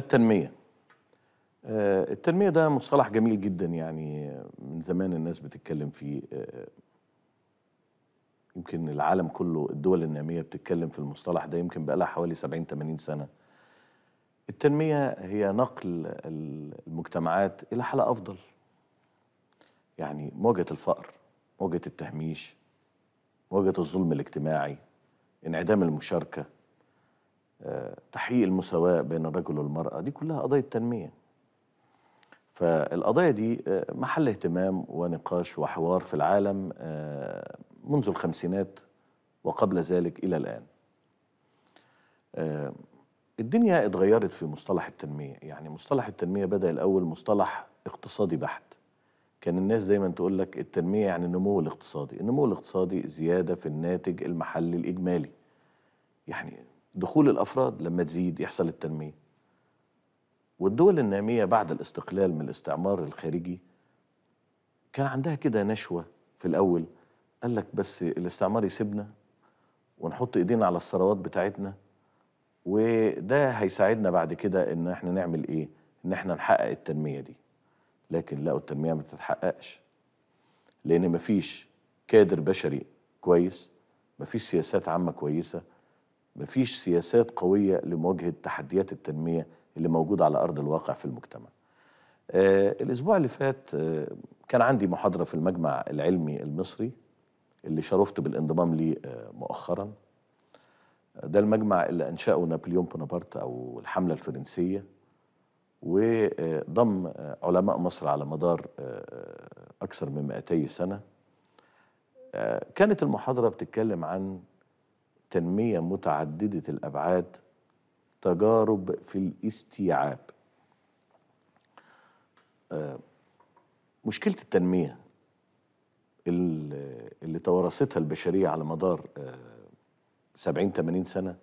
التنمية. آه، التنمية ده مصطلح جميل جدا يعني من زمان الناس بتتكلم فيه. آه، يمكن العالم كله الدول النامية بتتكلم في المصطلح ده يمكن بقالها حوالي 70 80 سنة. التنمية هي نقل المجتمعات إلى حالة أفضل. يعني مواجهة الفقر مواجهة التهميش مواجهة الظلم الاجتماعي انعدام المشاركة. تحقيق المساواة بين الرجل والمرأة دي كلها قضايا تنمية. فالقضايا دي آه، محل اهتمام ونقاش وحوار في العالم آه، منذ الخمسينات وقبل ذلك إلى الآن. آه، الدنيا اتغيرت في مصطلح التنمية. يعني مصطلح التنمية بدأ الأول مصطلح اقتصادي بحت. كان الناس دايما تقول لك التنمية يعني النمو الاقتصادي. النمو الاقتصادي زيادة في الناتج المحلي الإجمالي. يعني دخول الأفراد لما تزيد يحصل التنمية. والدول النامية بعد الاستقلال من الاستعمار الخارجي كان عندها كده نشوة في الأول. قال لك بس الاستعمار يسيبنا ونحط إيدينا على الثروات بتاعتنا وده هيساعدنا بعد كده إن إحنا نعمل إيه؟ إن إحنا نحقق التنمية دي. لكن لقوا التنمية ما بتتحققش لأن مفيش كادر بشري كويس مفيش سياسات عامة كويسة مفيش سياسات قوية لمواجهة تحديات التنمية اللي موجودة على أرض الواقع في المجتمع. آه الأسبوع اللي فات آه كان عندي محاضرة في المجمع العلمي المصري اللي شرفت بالانضمام ليه آه مؤخرا. ده المجمع اللي أنشأه نابليون بونابرت أو الحملة الفرنسية. وضم علماء مصر على مدار أكثر من 200 سنة. كانت المحاضرة بتتكلم عن تنمية متعددة الأبعاد تجارب في الاستيعاب. مشكلة التنمية اللي توارثتها البشرية على مدار 70 80 سنة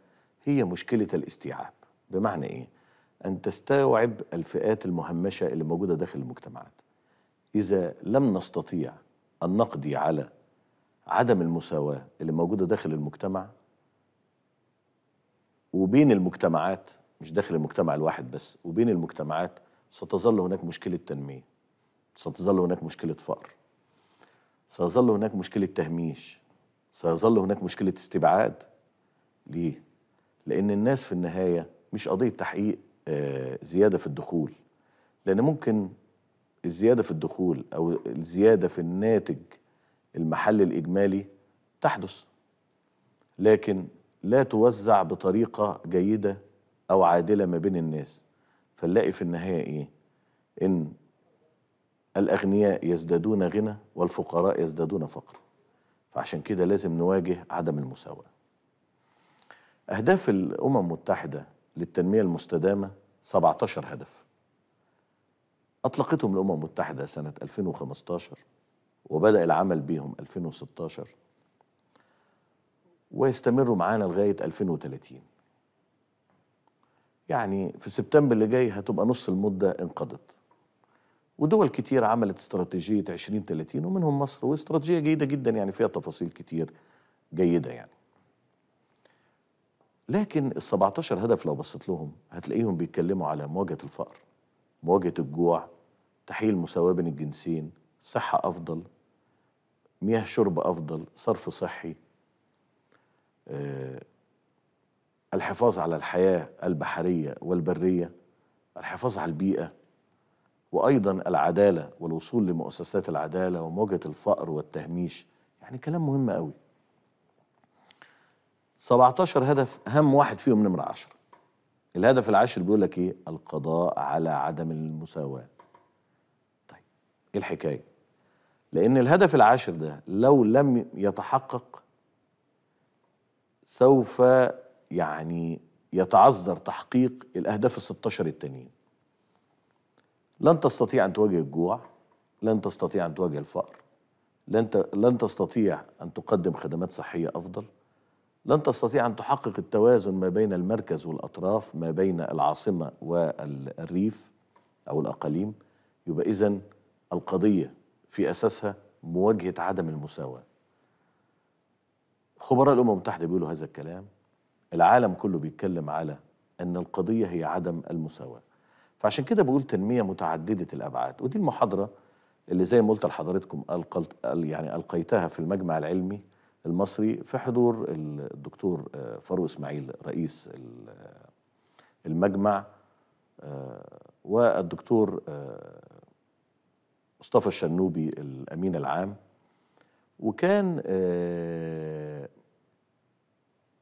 هي مشكلة الاستيعاب. بمعنى إيه؟ أن تستوعب الفئات المهمشة اللي موجودة داخل المجتمعات. إذا لم نستطيع أن نقضي على عدم المساواة اللي موجودة داخل المجتمع وبين المجتمعات مش داخل المجتمع الواحد بس وبين المجتمعات ستظل هناك مشكلة تنمية ستظل هناك مشكلة فقر سيظل هناك مشكلة تهميش سيظل هناك مشكلة استبعاد. ليه؟ لأن الناس في النهاية مش قضية تحقيق آه زيادة في الدخول. لأن ممكن الزيادة في الدخول أو الزيادة في الناتج المحلي الإجمالي تحدث. لكن لا توزع بطريقة جيدة أو عادلة ما بين الناس. فنلاقي في النهاية إيه؟ إن الأغنياء يزدادون غنى والفقراء يزدادون فقر. فعشان كده لازم نواجه عدم المساواة. أهداف الأمم المتحدة للتنمية المستدامة 17 هدف. أطلقتهم الأمم المتحدة سنة 2015 وبدأ العمل بهم 2016 ويستمروا معانا لغاية 2030 يعني في سبتمبر اللي جاي هتبقى نص المدة انقضت. ودول كتير عملت استراتيجية 2030 ومنهم مصر واستراتيجية جيدة جدا يعني فيها تفاصيل كتير جيدة يعني. لكن ال 17 هدف لو بصيت لهم هتلاقيهم بيتكلموا على مواجهة الفقر مواجهة الجوع تحقيق المساواة بين الجنسين صحة أفضل مياه شرب أفضل صرف صحي الحفاظ على الحياة البحرية والبرية الحفاظ على البيئة وأيضا العدالة والوصول لمؤسسات العدالة ومواجهة الفقر والتهميش. يعني كلام مهم قوي. 17 هدف أهم واحد فيهم نمرة 10 الهدف العاشر بيقول لك إيه؟ القضاء على عدم المساواة. طيب إيه الحكاية؟ لأن الهدف العاشر ده لو لم يتحقق سوف يعني يتعذر تحقيق الأهداف ال 16 التانيين. لن تستطيع أن تواجه الجوع لن تستطيع أن تواجه الفقر لن لن تستطيع أن تقدم خدمات صحية أفضل لن تستطيع أن تحقق التوازن ما بين المركز والأطراف ما بين العاصمة والريف أو الأقاليم. يبقى إذن القضية في أساسها مواجهة عدم المساواة. خبراء الأمم المتحدة بيقولوا هذا الكلام. العالم كله بيتكلم على أن القضية هي عدم المساواة. فعشان كده بقول تنمية متعددة الأبعاد ودي المحاضرة اللي زي ما قلت لحضراتكم ألقلت يعني ألقيتها في المجمع العلمي المصري في حضور الدكتور آه، فاروق إسماعيل رئيس ال- المجمع آه، والدكتور آه، مصطفى الشنوبي الأمين العام. وكان آه،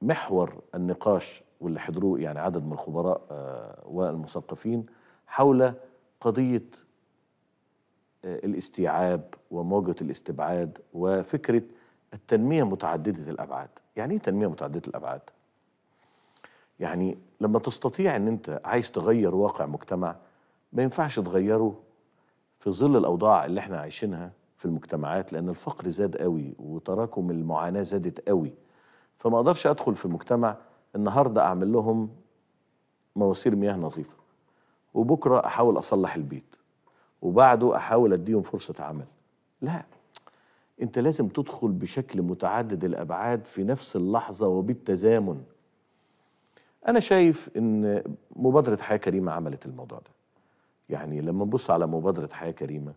محور النقاش واللي حضروه يعني عدد من الخبراء آه، والمثقفين حول قضية آه، الاستيعاب ومواجهه الاستبعاد وفكرة التنمية متعددة الأبعاد. يعني إيه تنمية متعددة الأبعاد؟ يعني لما تستطيع إن أنت عايز تغير واقع مجتمع ما ينفعش تغيره في ظل الأوضاع اللي إحنا عايشينها في المجتمعات لأن الفقر زاد قوي وتراكم المعاناة زادت قوي. فما أقدرش أدخل في مجتمع النهارده أعمل لهم مواسير مياه نظيفة وبكرة أحاول أصلح البيت وبعده أحاول أديهم فرصة عمل. لا أنت لازم تدخل بشكل متعدد الأبعاد في نفس اللحظة وبالتزامن. أنا شايف إن مبادرة حياة كريمة عملت الموضوع ده. يعني لما نبص على مبادرة حياة كريمة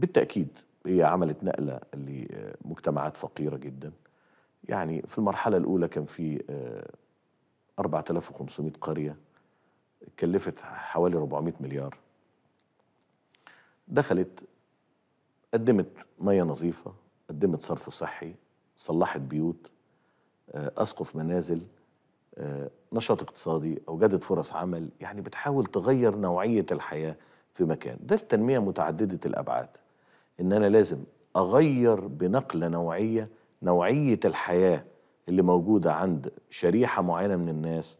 آه، بالتأكيد هي عملت نقلة لمجتمعات فقيرة جدا. يعني في المرحلة الأولى كان في آه، 4500 قرية كلفت حوالي 400 مليار. دخلت قدمت ميه نظيفة قدمت صرف صحي صلحت بيوت آه، أسقف منازل آه، نشاط اقتصادي اوجدت فرص عمل. يعني بتحاول تغير نوعية الحياة في مكان. ده التنمية متعددة الأبعاد. إن أنا لازم أغير بنقلة نوعية نوعية الحياة اللي موجودة عند شريحة معينة من الناس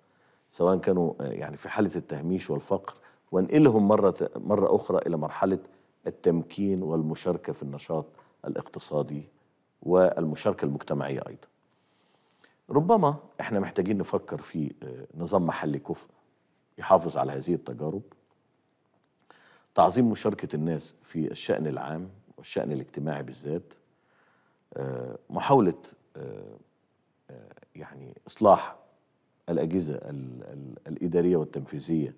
سواء كانوا آه، يعني في حالة التهميش والفقر وانقلهم مرة مرة أخرى إلى مرحلة التمكين والمشاركة في النشاط الاقتصادي والمشاركة المجتمعية أيضا. ربما إحنا محتاجين نفكر في آه، نظام محلي كفء يحافظ على هذه التجارب تعظيم مشاركة الناس في الشأن العام والشأن الاجتماعي بالذات آه، محاولة آه، آه، يعني إصلاح الأجهزة ال- ال- الإدارية والتنفيذية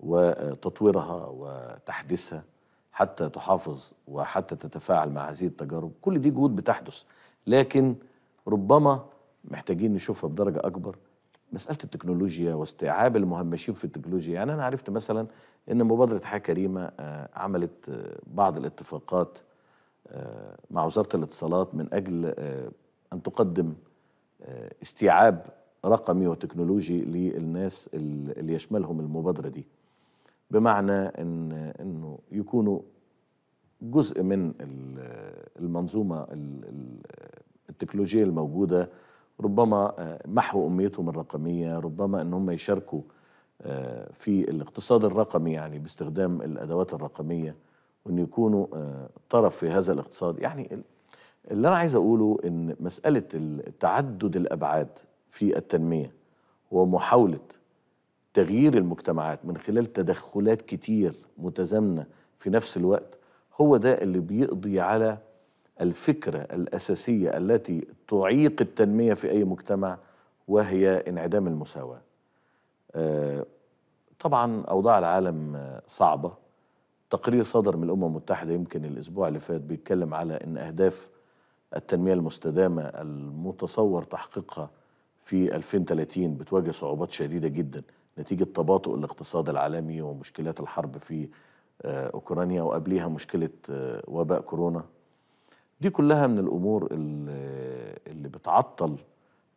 وتطويرها وتحديثها حتى تحافظ وحتى تتفاعل مع هذه التجارب. كل دي جهود بتحدث لكن ربما محتاجين نشوفها بدرجة أكبر. مسألة التكنولوجيا واستيعاب المهمشين في التكنولوجيا يعني أنا عرفت مثلا أن مبادرة حياة كريمة آه، عملت آه، بعض الاتفاقات آه، مع وزارة الاتصالات من آه، أن تقدم استيعاب رقمي وتكنولوجي للناس ال- اللي يشملهم المبادرة دي. بمعنى إن إنه يكونوا جزء من ال- المنظومة ال- ال- التكنولوجية الموجودة ربما محو اميتهم الرقمية ربما إن هم يشاركوا في الاقتصاد الرقمي يعني باستخدام الأدوات الرقمية وإن يكونوا آه، طرف في هذا الاقتصاد يعني ال- اللي أنا عايز أقوله إن مسألة ال- تعدد الأبعاد في التنمية ومحاوله تغيير المجتمعات من خلال تدخلات كتير متزامنة في نفس الوقت هو ده اللي بيقضي على الفكرة الأساسية التي تعيق التنمية في أي مجتمع وهي انعدام المساواة. طبعا أوضاع العالم صعبة. تقرير صدر من الأمم المتحدة يمكن الأسبوع اللي فات بيتكلم على إن أهداف التنمية المستدامة المتصور تحقيقها في 2030 بتواجه صعوبات شديدة جدا. نتيجة تباطؤ الاقتصاد العالمي ومشكلات الحرب في آه، أوكرانيا وقبليها مشكلة آه، وباء كورونا. دي كلها من الأمور اللي بتعطل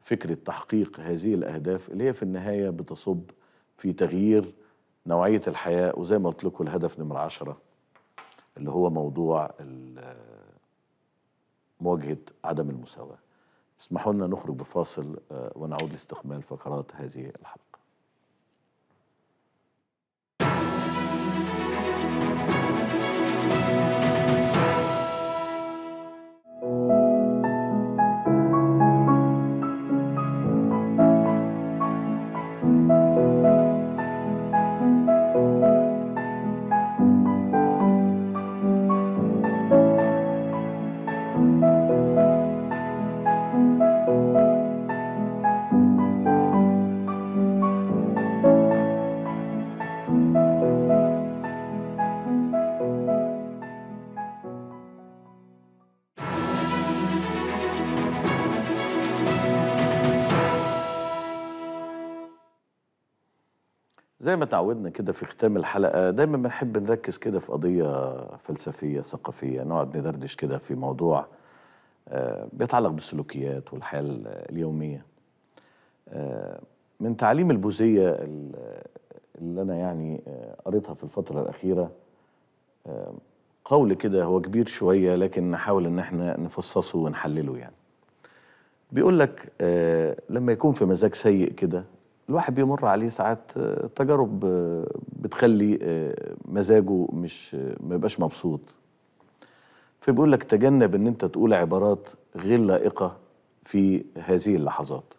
فكرة تحقيق هذه الأهداف اللي هي في النهاية بتصب في تغيير نوعية الحياة وزي ما قلت لكم الهدف نمرة 10 اللي هو موضوع مواجهة عدم المساواة. اسمحوا لنا نخرج بفاصل آه، ونعود لاستكمال فقرات هذه الحلقة. زي ما تعودنا كده في ختام الحلقة دايما بنحب نركز كده في قضية فلسفية ثقافية نقعد ندردش كده في موضوع آه، بيتعلق بالسلوكيات والحياة ال- اليومية. آه، من تعاليم البوذية ال- اللي أنا يعني آه، قريتها في الفترة الأخيرة قول كده هو كبير شوية لكن نحاول إن إحنا نفصصه ونحلله يعني. بيقول لك لما يكون في مزاج سيء كده الواحد بيمر عليه ساعات آه، تجارب آه، بتخلي آه، مزاجه مش ما يبقاش مبسوط. فبيقول لك تجنب إن أنت تقول عبارات غير لائقة في هذه اللحظات.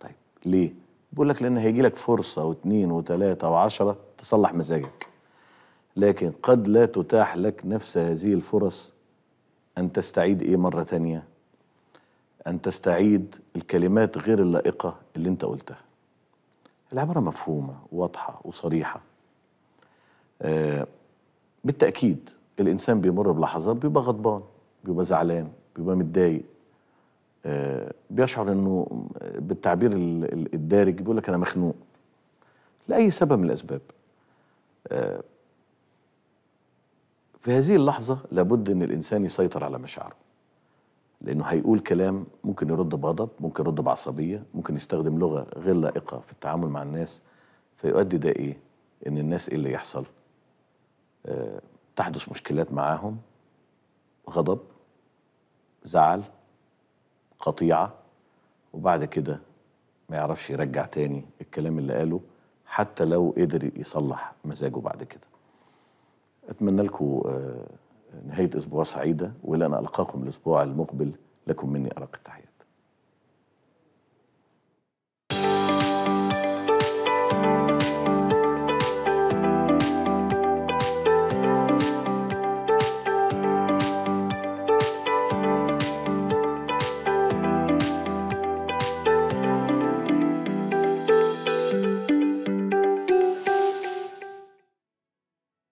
طيب ليه؟ بيقول لك لأن هيجي لك فرصة واثنين وثلاثة وعشرة تصلح مزاجك. لكن قد لا تتاح لك نفس هذه الفرص أن تستعيد إيه مرة تانية؟ أن تستعيد الكلمات غير اللائقة اللي أنت قلتها. العبارة مفهومة واضحة وصريحة. آه بالتأكيد الإنسان بيمر بلحظات بيبقى غضبان بيبقى زعلان بيبقى متضايق. آه بيشعر إنه بالتعبير ال- ال- الدارج بيقول لك أنا مخنوق لأي سبب من الأسباب. آه في هذه اللحظة لابد إن الإنسان يسيطر على مشاعره. لأنه هيقول كلام ممكن يرد بغضب ممكن يرد بعصبية ممكن يستخدم لغة غير لائقة في التعامل مع الناس فيؤدي ده إيه؟ إن الناس إيه اللي يحصل؟ آه تحدث مشكلات معاهم غضب زعل قطيعة وبعد كده ما يعرفش يرجع تاني الكلام اللي قاله حتى لو قدر يصلح مزاجه بعد كده أتمنى لكم آه، نهاية أسبوع سعيدة أن ألقاكم الأسبوع المقبل لكم مني أرق التحيات